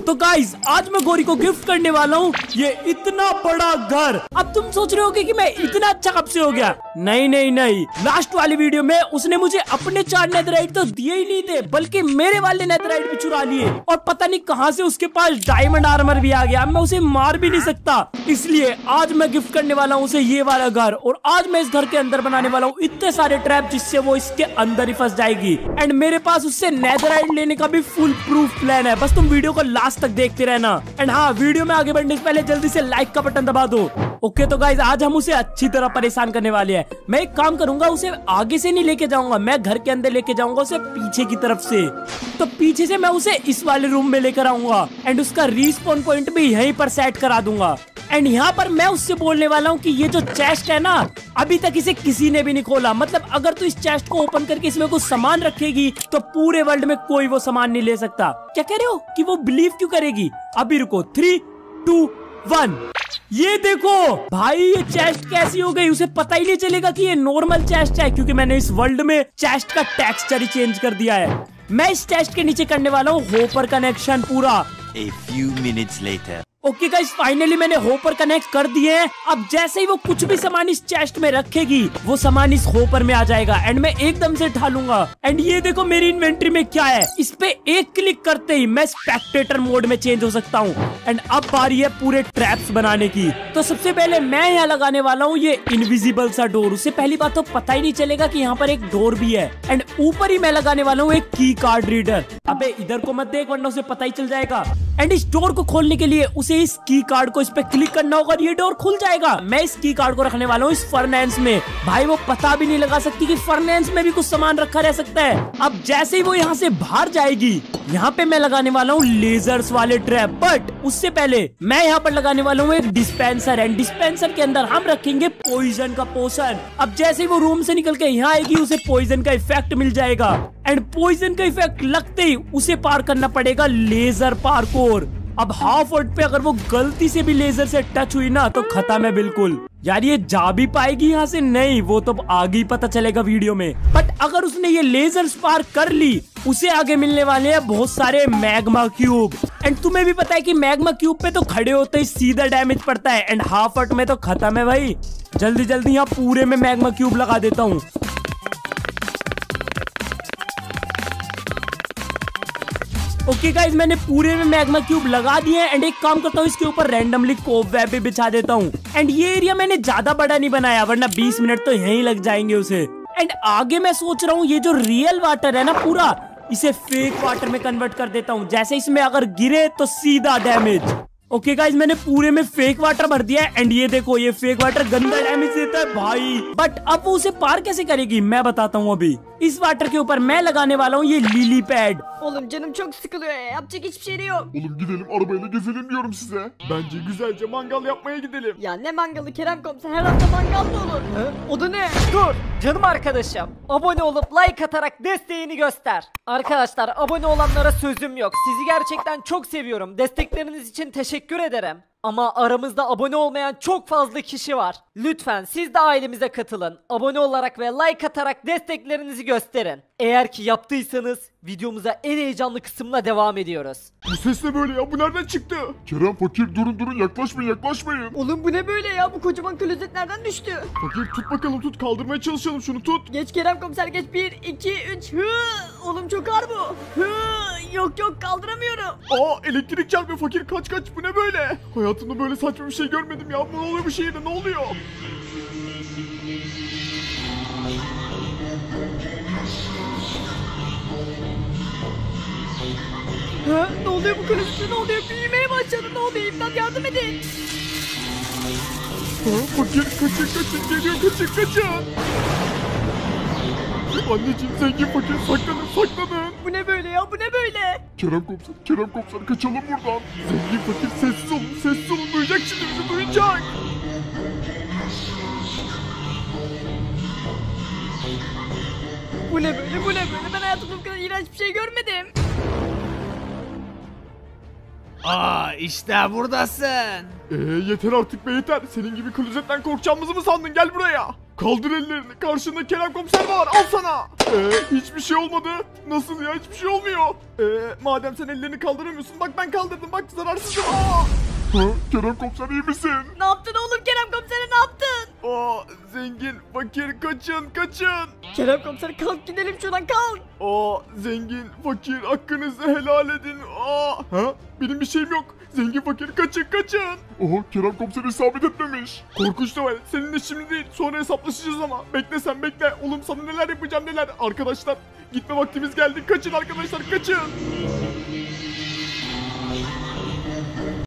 तो गाइस आज मैं गोरी को गिफ्ट करने वाला हूँ। ये इतना बड़ा घर। अब तुम सोच रहे होगे कि मैं इतना अच्छा कब से हो गया? नहीं नहीं नहीं। लास्ट वाली वीडियो में उसने मुझे अपने चार नेदराइट तो दिए ही नहीं थे, बल्कि मेरे वाले नेदराइट भी चुरा लिए। और पता नहीं कहाँ से उसके पास डायमंड आर्मर भी आ गया। मैं उसे मार भी नहीं सकता। इसलिए आज मैं गिफ्ट करने वाला हूँ उसे ये वाला घर। और आज मैं इस घर के अंदर बनाने वाला हूँ इतने सारे ट्रैप जिससे वो इसके अंदर ही फंस जाएगी। एंड मेरे पास उससे नेदराइट लेने का भी फुल प्रूफ प्लान है। बस तुम वीडियो को लास्ट तक देखते रहना। एंड हाँ वीडियो में आगे बढ़ने से पहले जल्दी से लाइक का बटन दबा दो। ओके okay, तो गाइज़ आज हम उसे अच्छी तरह परेशान करने वाले हैं। मैं एक काम करूँगा उसे आगे से नहीं लेके जाऊँगा। मैं घर के अंदर लेके जाऊँगा उसे पीछे की तरफ़ से। तो पीछे से मैं उसे इस वाले रूम में लेकर आऊँगा। एंड उसका रिस्पॉन्स पॉइंट भी यहीं पर सेट करा दूँगा। एंड यहाँ पर मैं उससे बोलने वाला हूँ कि ये जो चेस्ट है ना, अभी तक इसे किसी ने भी नहीं खोला। मतलब अगर तू इस चेस्ट को ओपन करके इसमें कुछ सामान रखेगी तो पूरे वर्ल्ड में कोई वो सामान नहीं ले सकता। क्या कह रहे हो कि वो बिलीव क्यों करेगी? अभी रुको। थ्री टू वन ये देखो, भाई, ये चेस्ट कैसी हो गई? उसे पता ही नहीं चलेगा कि ये नॉर्मल चेस्ट है, क्योंकि मैंने इस वर्ल्ड में चेस्ट का टेक्सचर ही चेंज कर दिया है। मैं इस चेस्ट के नीचे करने वाला हूँ होपर कनेक्शन पूरा। A few minutes later. Okay guys finally मैंने होपर कनेक्ट कर दिए हैं। अब जैसे ही वो कुछ भी सामान इस चेस्ट में रखेगी, वो सामान इस होपर में आ जाएगा। एंड मैं एकदम से ढालूँगा एंड ये देखो मेरी इन्वेंट्री में क्या है? इस पे एक क्लिक करते ही मैं स्पेक्टेटर मोड में चेंज हो सकता हूँ। एंड अब बारी है पूरे ट्रैप्स बनाने की। तो सबसे पहले मैं यहाँ लगाने वाला हूँ ये इनविजिबल सा डोर उससे पहली बात तो पता ही नहीं चलेगा की यहाँ पर एक डोर भी है। एंड ऊपर ही मैं लगाने वाला हूँ एक की कार्ड रीडर अबे, इधर को मत देख, वरना उसे पता ही चल जाएगा। एंड इस डोर को खोलने के लिए उसे इस की कार्ड को इस पे क्लिक करना होगा ये डोर खुल जाएगा। मैं इस की कार्ड को रखने वाला हूँ इस फर्नेंस में। भाई, वो पता भी नहीं लगा सकती कि फर्नेंस में भी कुछ सामान रखा रह सकता है। अब जैसे ही वो यहाँ से बाहर जाएगी, यहाँ पे मैं लगाने वाला हूँ लेजर्स वाले ट्रैप। बट उससे पहले मैं यहाँ पर लगाने वाला हूँ एक डिस्पेंसर एंड डिस्पेंसर के अंदर हम रखेंगे पोइजन का पोषण अब जैसे ही वो रूम से निकल के यहाँ आएगी, उसे पॉइजन का इफ़ेक्ट मिल जाएगा। एंड पोइजन का इफ़ेक्ट लगते ही उसे पार करना पड़ेगा लेजर पार्कोर। अब हाफ़ वर्ड पे अगर वो गलती से भी लेजर से टच हुई ना तो खत्म है बिल्कुल। यार, ये जा भी पाएगी यहाँ से? नहीं, वो तो आगे ही पता चलेगा वीडियो में। बट अगर उसने ये लेजर पार कर ली, उसे आगे मिलने वाले हैं बहुत सारे मैग्मा क्यूब एंड तुम्हें भी पता है कि मैग्मा क्यूब पे तो खड़े होते ही सीधा डैमेज पड़ता है। एंड हाफ़ वर्ट में तो खत्म है भाई। जल्दी जल्दी यहाँ पूरे में मैग्मा क्यूब लगा देता हूँ। ओके गाइज़ मैंने पूरे में मैग्मा क्यूब लगा दिए एंड एक काम करता हूँ, इसके ऊपर रैंडमली कोप वेब भी बिछा देता हूँ। एंड ये एरिया मैंने ज़्यादा बड़ा नहीं बनाया, वरना 20 मिनट तो यहीं लग जाएँगे उसे। एंड आगे मैं सोच रहा हूँ, ये जो रियल वाटर है ना पूरा, इसे फेक वाटर में कन्वर्ट कर देता हूँ। जैसे इसमें अगर गिरे तो सीधा डैमेज ओके गाइज़ मैंने पूरे में फेक वाटर भर दिया है एंड ये देखो ये फेक वाटर गंदा डैमेज देता है भाई बट अब वो उसे पार कैसे करेगी मैं बताता हूँ अभी इस वाटर के ऊपर मैं लगाने वाला हूँ ये lily pad Oğlum canım çok sıkılıyor ya. Yapacak hiçbir şey de yok. Oğlum gidelim arabayla gezelim diyorum size. Bence güzelce mangal yapmaya gidelim. Ya ne mangalı Kerem komiser her hafta mangal da olur. He? O da ne? Dur canım arkadaşım. Abone olup like atarak desteğini göster. Arkadaşlar abone olanlara sözüm yok. Sizi gerçekten çok seviyorum. Destekleriniz için teşekkür ederim. Ama aramızda abone olmayan çok fazla kişi var. Lütfen siz de ailemize katılın. Abone olarak ve like atarak desteklerinizi gösterin. Eğer ki yaptıysanız videomuza en heyecanlı kısımla devam ediyoruz. Bu ses ne böyle ya? Bu nereden çıktı? Kerem fakir durun durun yaklaşmayın yaklaşmayın. Oğlum bu ne böyle ya? Bu kocaman klozet nereden düştü? Fakir tut bakalım tut kaldırmaya çalışalım şunu tut. Geç Kerem komiser geç. 1, 2, 3. Hı! Oğlum çok ağır bu. Hı! Yok yok kaldıramıyorum. Aa elektrik çarpıyor fakir kaç kaç bu ne böyle? Hayatımda böyle saçma bir şey görmedim ya. Ne oluyor bu şehirde ne oluyor? Hı? Ne oluyor bu klozete ne oluyor? Büyümeye başladı ne oluyor? İmdat yardım edin. Ha, fakir kaçın kaçın geliyor kaçın kaçın. Anneciğim zengin fakir saklanın saklanın. Bu ne böyle ya? Bu ne böyle? Kerem komiser Kerem komiser kaçalım buradan. Zengin fakir sessiz olun sessiz olun duyacak şimdi bizi duyacak. Bu ne böyle? Bu ne böyle? Ben hayatımda bu kadar iğrenç bir şey görmedim. Aa işte buradasın. Ee yeter artık be yeter. Senin gibi klozetten korkacağımızı mı sandın? Gel buraya. Kaldır ellerini. Karşında Kerem komiser var. Al sana. Ee, hiçbir şey olmadı. Nasıl ya? Hiçbir şey olmuyor. Ee, madem sen ellerini kaldıramıyorsun. Bak ben kaldırdım. Bak zararsızım. Aa! Ha, Kerem komiser iyi misin? Ne yaptın oğlum Kerem komisere ne yaptın? Aa, zengin, fakir kaçın, kaçın. Kerem komiser kalk gidelim şuradan kalk. Aa, zengin, fakir hakkınızı helal edin. Aa, ha? Benim bir şeyim yok. Zengin fakir kaçın kaçın. Oha Kerem komiser isabet etmemiş. Korkunç Noel seninle şimdi değil sonra hesaplaşacağız ama. Bekle sen bekle. Oğlum sana neler yapacağım neler. Arkadaşlar gitme vaktimiz geldi. Kaçın arkadaşlar kaçın.